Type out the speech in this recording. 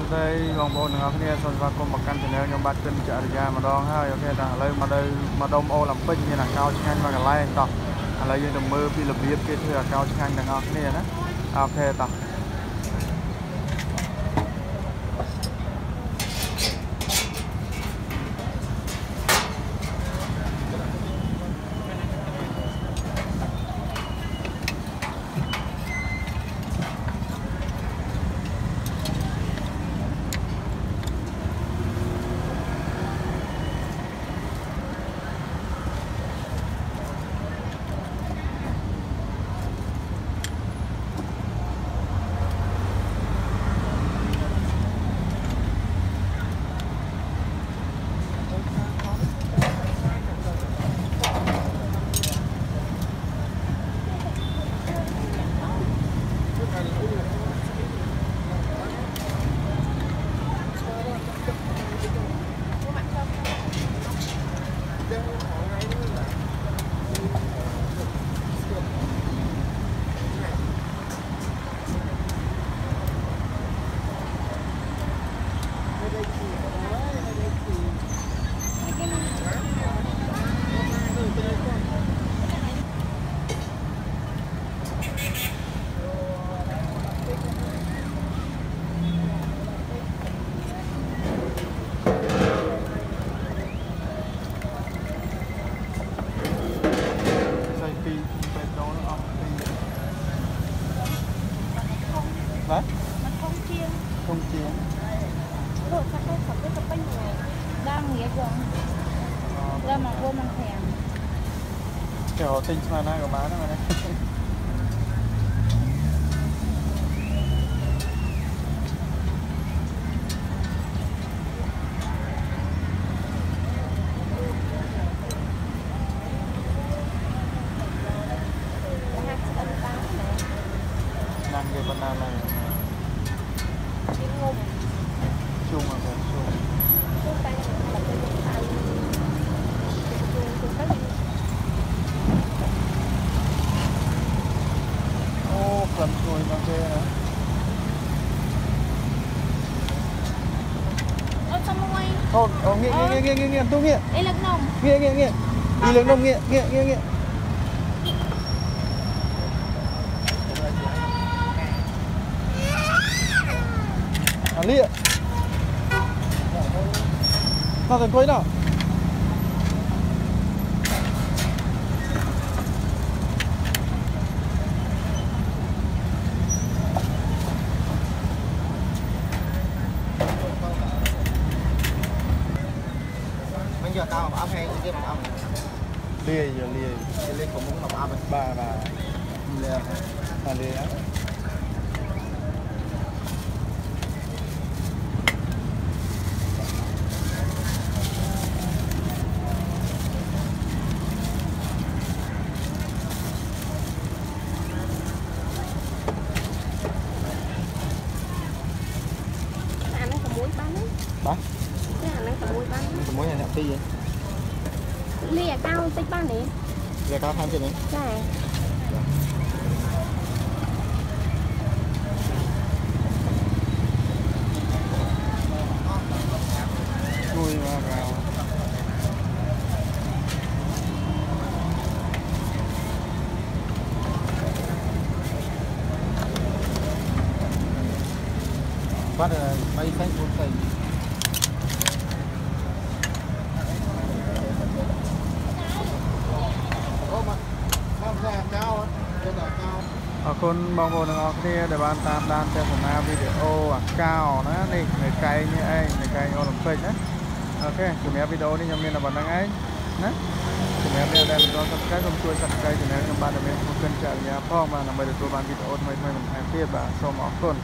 ស្តីបងប្អូនទាំងអស់គ្នាសូមស្វាគមន៍មកកាន់ channel ខ្ញុំបាទគិនចរិយាម្ដងហើយអូខេតោះឥឡូវមកដល់មកដុំអូឡ িম্প ិកមានអាកោឆ្ងាញ់មួយកន្លែងតោះឥឡូវយើងទៅមើលពីរបៀបគេធ្វើអាកោឆ្ងាញ់ទាំងអស់គ្នាណាអូខេតោះ បាទមិនធំជាងធំជាងលោកថាគាត់សម្រាប់ទៅពេញថ្ងៃដល់ងាយយងដល់មកវងមិនប្រាំចូលទិញស្មើណាក៏បានដែរបាទ thôi con kia nữa Ô, ô, nghe nghe nghe nghe nghe, tôi nghe, nghe lưng nồng Nghiện, nghiện, nghiện. Đi lưng nồng nghe nghe nghe nghe, À, lia sao rồi quay nào? giờ tao mặc áo hay cái mặc áo លាយយកលាយ Đi lên cũng muốn mặc áo này បាទបាទលាយអាលាយអ่ะ អាហ្នឹង6បានហ្នឹង បាទ នេះអា លាកៅបន្តិចបានទេលាកៅថែមទៀតនេះចាជួយមករៅបាត់3 4 5 គុណបងប្អូនទាំងអស់គ្នាដែលបានតាមដានទស្សនាវីដេអូអាកោណានេះនៅកែងនេះឯងនៅកែងអូឡ িম্প ិកណាអូខេសម្រាប់វីដេអូនេះខ្ញុំមានតែប៉ុណ្្នឹងឯងណាសម្រាប់អ្នកដែលមិនទាន់ Subscribe សូមជួយ Subscribe Channel ខ្ញុំបាទដើម្បីមានគុណចរិយាផងបាទដើម្បីទទួលបានវីដេអូថ្មីៗបន្ថែមទៀតបាទសូមអរគុណ